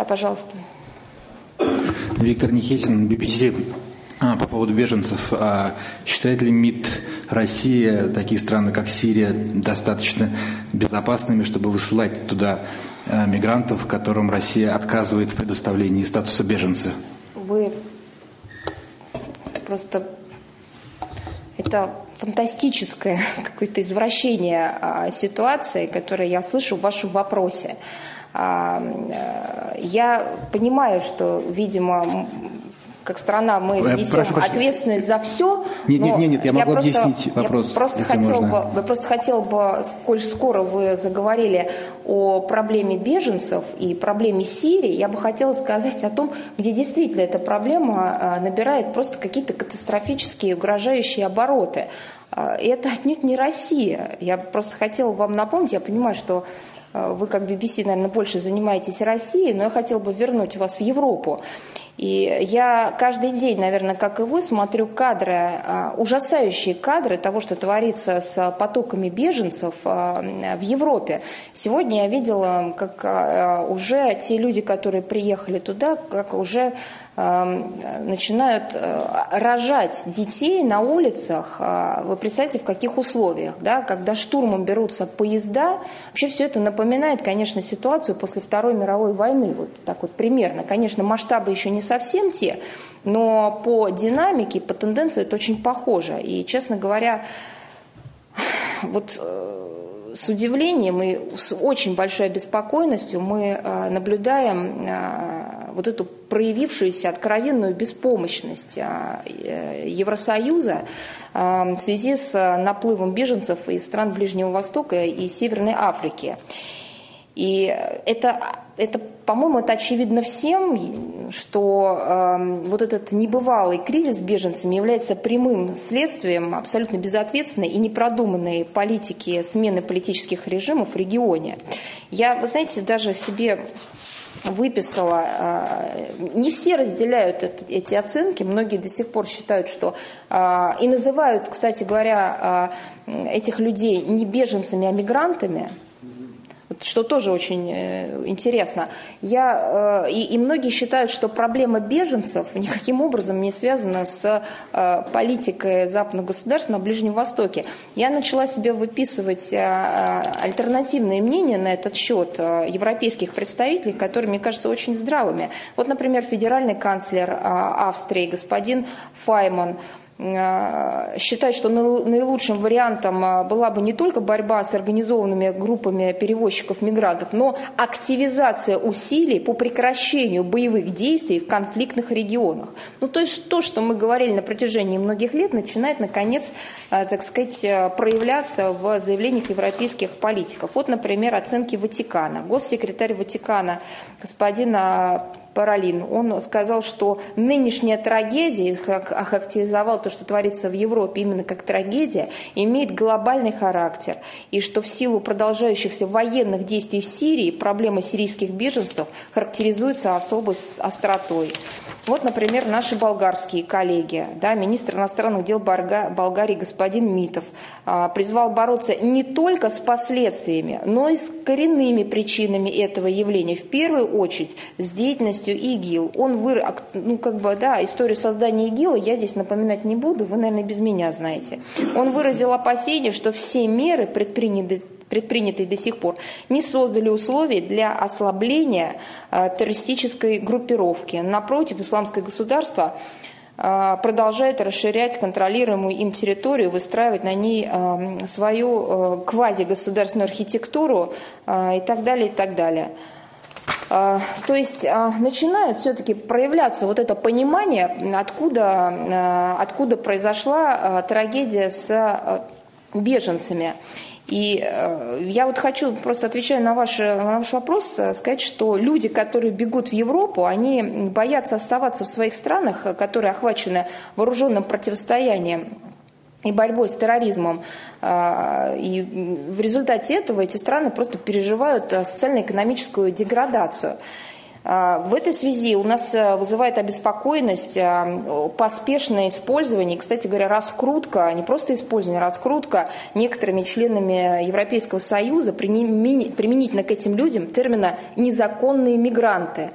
Да, пожалуйста. Виктор Нехесин, BBC. А, по поводу беженцев. А, считает ли МИД Россия, такие страны, как Сирия, достаточно безопасными, чтобы высылать туда а, мигрантов, которым Россия отказывает в предоставлении статуса беженца? Вы просто... Это фантастическое какое-то извращение а, ситуации, которое я слышу в вашем вопросе. А, э, я понимаю, что, видимо, как страна мы я несем прошу, ответственность за все. Нет, нет, нет, нет я могу я просто, объяснить вопрос. Я просто хотел можно. бы, я просто хотел бы, сколь скоро вы заговорили о проблеме беженцев и проблеме Сирии, я бы хотела сказать о том, где действительно эта проблема а, набирает просто какие-то катастрофические угрожающие обороты. А, и это отнюдь не Россия. Я просто хотела вам напомнить, я понимаю, что вы как BBC, наверное, больше занимаетесь Россией, но я хотела бы вернуть вас в Европу. И я каждый день, наверное, как и вы, смотрю кадры, а, ужасающие кадры того, что творится с потоками беженцев а, в Европе. Сегодня я видела, как уже те люди, которые приехали туда, как уже начинают э, рожать детей на улицах, вы представляете, в каких условиях, да, когда штурмом берутся поезда, вообще все это напоминает, конечно, ситуацию после Второй мировой войны, вот так вот примерно. Конечно, масштабы еще не совсем те, но по динамике, по тенденции это очень похоже. И, честно говоря, вот э, с удивлением и с очень большой обеспокоенностью мы э, наблюдаем вот эту проявившуюся откровенную беспомощность а, э, Евросоюза а, в связи с наплывом беженцев из стран Ближнего Востока и Северной Африки. И это, это по-моему, это очевидно всем, что э, вот этот небывалый кризис с беженцами является прямым следствием абсолютно безответственной и непродуманной политики смены политических режимов в регионе. Я, вы знаете, даже себе выписала. А, не все разделяют эти оценки, многие до сих пор считают, что а, и называют, кстати говоря, а, этих людей не беженцами, а мигрантами – что тоже очень э, интересно. Я, э, и, и многие считают, что проблема беженцев никаким образом не связана с э, политикой западных государств на Ближнем Востоке. Я начала себе выписывать альтернативные мнения на этот счет европейских представителей, которые, мне кажется, очень здравыми. Вот, например, федеральный канцлер Австрии господин Файман считать, что наилучшим вариантом э, была бы не только борьба с организованными группами перевозчиков-мигрантов, но активизация усилий по прекращению боевых действий в конфликтных регионах. Ну, то есть то, что мы говорили на протяжении многих лет, начинает, наконец, э, так сказать, проявляться в заявлениях европейских политиков. Вот, например, оценки Ватикана. Госсекретарь Ватикана господин Паралин, он сказал, что нынешняя трагедия, охарактеризовал то, что творится в Европе именно как трагедия, имеет глобальный характер, и что в силу продолжающихся военных действий в Сирии проблема сирийских беженцев характеризуется особой остротой. Вот, например, наши болгарские коллеги, да, министр иностранных дел Болгарии господин Митов а, призвал бороться не только с последствиями, но и с коренными причинами этого явления. В первую очередь с деятельностью ИГИЛ. Он выр... ну, как бы, да, историю создания ИГИЛа я здесь напоминать не буду, вы, наверное, без меня знаете. Он выразил опасение, что все меры предприняты предпринятые до сих пор, не создали условий для ослабления э, террористической группировки. Напротив, исламское государство э, продолжает расширять контролируемую им территорию, выстраивать на ней э, свою квазигосударственную архитектуру и так далее, и так далее. То есть начинает все-таки проявляться вот это понимание, откуда, откуда произошла трагедия с беженцами. И э, я вот хочу, просто отвечая на ваш, на ваш вопрос, э, сказать, что люди, которые бегут в Европу, они боятся оставаться в своих странах, которые охвачены вооруженным противостоянием и борьбой с терроризмом. Э, и в результате этого эти страны просто переживают социально-экономическую деградацию. А, в этой связи у нас вызывает обеспокоенность а, поспешное использование, кстати говоря, раскрутка, не просто использование, а раскрутка некоторыми членами Европейского Союза применительно к этим людям термина «незаконные мигранты».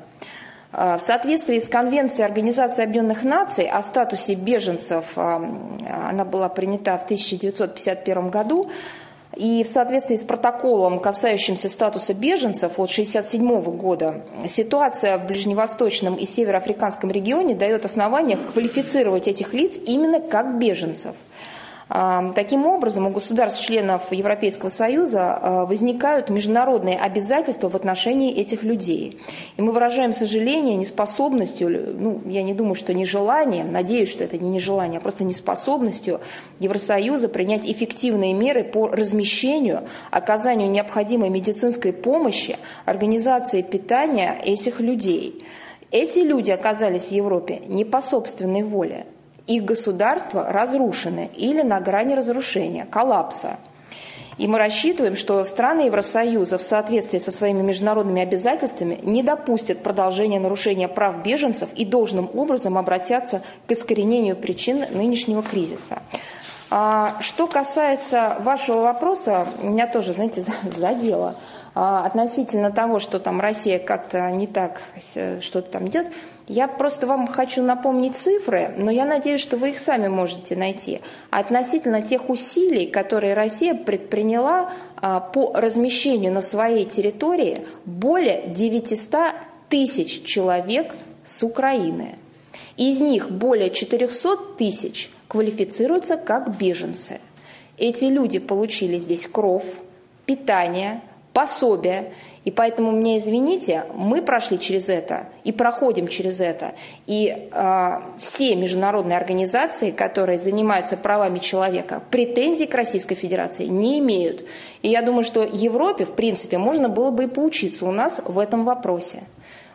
В соответствии с Конвенцией Организации Объединенных Наций о статусе беженцев, она была принята в 1951 году, и в соответствии с протоколом, касающимся статуса беженцев от 1967 года, ситуация в ближневосточном и североафриканском регионе дает основания квалифицировать этих лиц именно как беженцев – Таким образом, у государств-членов Европейского Союза а, возникают международные обязательства в отношении этих людей. И мы выражаем сожаление неспособностью, ну, я не думаю, что нежеланием, надеюсь, что это не нежелание, а просто неспособностью Евросоюза принять эффективные меры по размещению, оказанию необходимой медицинской помощи, организации питания этих людей. Эти люди оказались в Европе не по собственной воле. Их государства разрушены или на грани разрушения, коллапса. И мы рассчитываем, что страны Евросоюза в соответствии со своими международными обязательствами не допустят продолжения нарушения прав беженцев и должным образом обратятся к искоренению причин нынешнего кризиса. А, что касается вашего вопроса, меня тоже, знаете, задело а, относительно того, что там Россия как-то не так что-то там делает. Я просто вам хочу напомнить цифры, но я надеюсь, что вы их сами можете найти. Относительно тех усилий, которые Россия предприняла а, по размещению на своей территории более 900 тысяч человек с Украины. Из них более 400 тысяч квалифицируются как беженцы. Эти люди получили здесь кров, питание, пособие и поэтому мне извините, мы прошли через это и проходим через это. И э, все международные организации, которые занимаются правами человека, претензий к Российской Федерации не имеют. И я думаю, что Европе, в принципе, можно было бы и поучиться у нас в этом вопросе.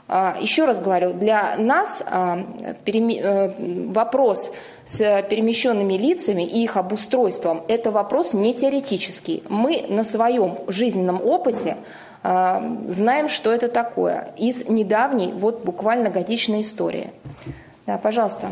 А, еще раз говорю, для нас а, э, вопрос с перемещенными лицами и их обустройством – это вопрос не теоретический. Мы на своем жизненном опыте знаем, что это такое из недавней, вот буквально годичной истории. Да, пожалуйста.